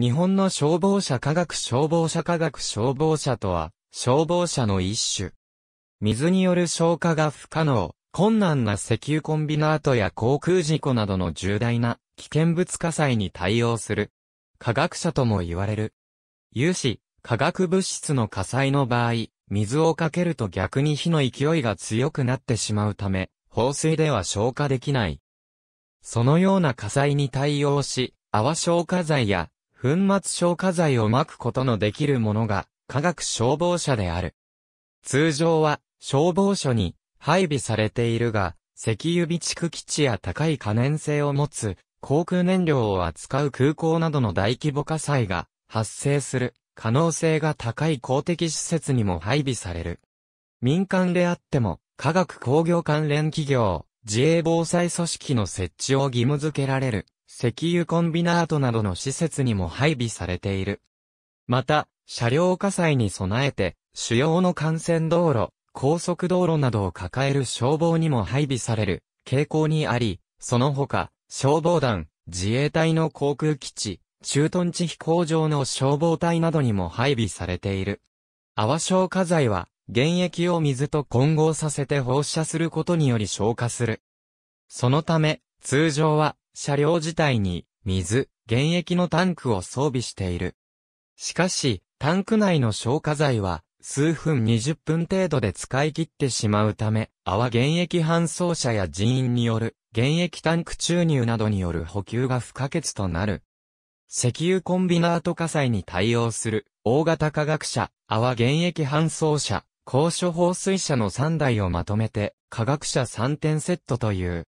日本の消防車科学消防車科学消防車とは、消防車の一種。水による消火が不可能、困難な石油コンビナートや航空事故などの重大な危険物火災に対応する。科学者とも言われる。有志、化学物質の火災の場合、水をかけると逆に火の勢いが強くなってしまうため、放水では消火できない。そのような火災に対応し、泡消火剤や粉末消火剤を撒くことのできるものが化学消防車である。通常は消防署に配備されているが、石油備蓄基地や高い可燃性を持つ航空燃料を扱う空港などの大規模火災が発生する可能性が高い公的施設にも配備される。民間であっても科学工業関連企業、自衛防災組織の設置を義務付けられる。石油コンビナートなどの施設にも配備されている。また、車両火災に備えて、主要の幹線道路、高速道路などを抱える消防にも配備される傾向にあり、その他、消防団、自衛隊の航空基地、駐屯地飛行場の消防隊などにも配備されている。泡消火剤は、原液を水と混合させて放射することにより消火する。そのため、通常は車両自体に水、原液のタンクを装備している。しかし、タンク内の消火剤は数分20分程度で使い切ってしまうため、泡原液搬送車や人員による原液タンク注入などによる補給が不可欠となる。石油コンビナート火災に対応する大型化学車、泡原液搬送車、高所放水車の3台をまとめて、化学車3点セットという。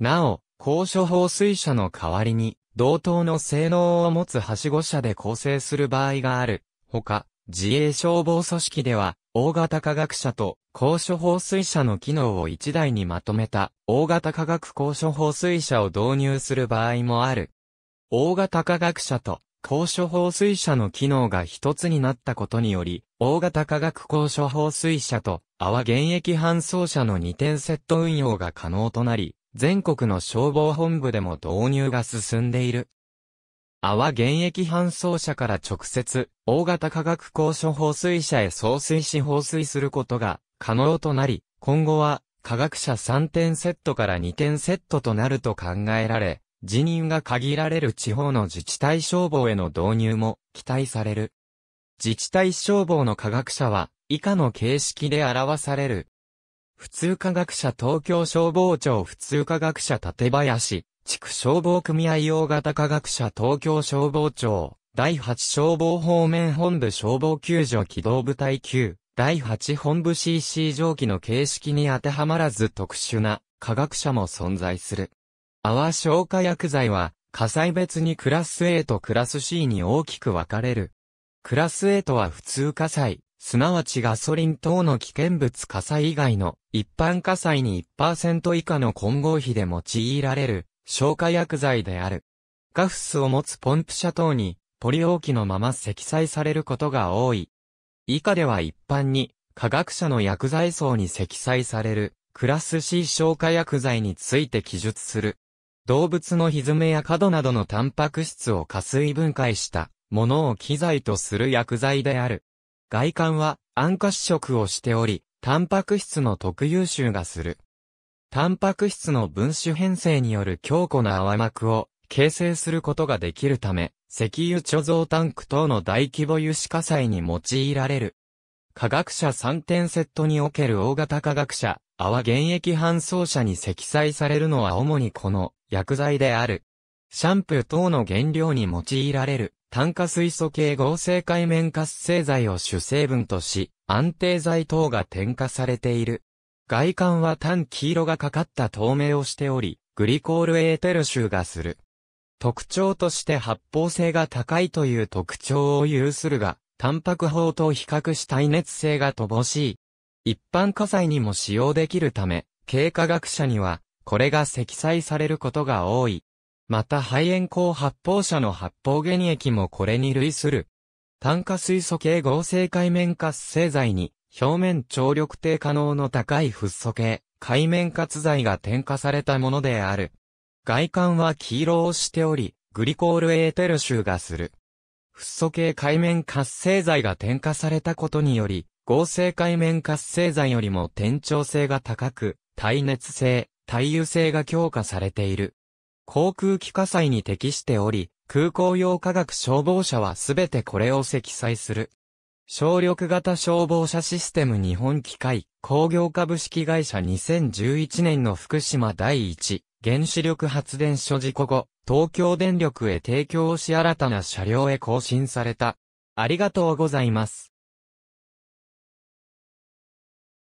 なお、高所放水車の代わりに、同等の性能を持つはしご車で構成する場合がある。ほか、自衛消防組織では、大型化学車と高所放水車の機能を1台にまとめた大型化学高所放水車を導入する場合もある。大型化学車と高所放水車の機能が一つになったことにより、大型化学高所放水車と泡原液搬送車の2点セット運用が可能となり、全国の消防本部でも導入が進んでいる。泡原液搬送車から直接、大型化学高所放水車へ送水し放水することが可能となり、今後は化学車3点セットから2点セットとなると考えられ、人員が限られる地方の自治体消防への導入も期待される。自治体消防の化学車は以下の形式で表される。普通科学者東京消防庁普通科学者館林、地区消防組合大型科学者東京消防庁、第8消防方面本部消防救助機動部隊級、第8本部 CC 蒸気の形式に当てはまらず特殊な科学者も存在する。泡消火薬剤は火災別にクラス A とクラス C に大きく分かれる。クラス A とは普通火災、すなわちガソリン等の危険物火災以外の一般火災に1%以下の混合比で用いられる消火薬剤である。ガフスを持つポンプ車等にポリ容器のまま積載されることが多い。以下では一般に科学者の薬剤層に積載されるクラス C 消火薬剤について記述する。動物の歪めや角などのタンパク質を加水分解したものを機材とする薬剤である。外観は暗化試色をしており、タンパク質の特有臭がする。タンパク質の分子編成による強固な泡膜を形成することができるため、石油貯蔵タンク等の大規模油脂火災に用いられる。化学車3点セットにおける大型化学車、泡原液搬送車に積載されるのは主にこの薬剤である。シャンプー等の原料に用いられる炭化水素系合成海面活性剤を主成分とし、安定剤等が添加されている。外観は単黄色がかかった透明をしており、グリコールエーテル臭がする。特徴として発泡性が高いという特徴を有するが、タンパク砲と比較し耐熱性が乏しい。一般火災にも使用できるため、経過学者には、これが積載されることが多い。また肺炎高発泡車の発泡原液もこれに類する。炭化水素系合成海面活性剤に表面張力低可能の高いフッ素系海面活剤が添加されたものである。外観は黄色をしており、グリコールエーテル臭がする。フッ素系海面活性剤が添加されたことにより、合成海面活性剤よりも転調性が高く、耐熱性、耐油性が強化されている。航空機火災に適しており、空港用化学消防車はすべてこれを積載する。省力型消防車システム日本機械工業株式会社2011年の福島第一原子力発電所事故後、東京電力へ提供し新たな車両へ更新された。ありがとうございます。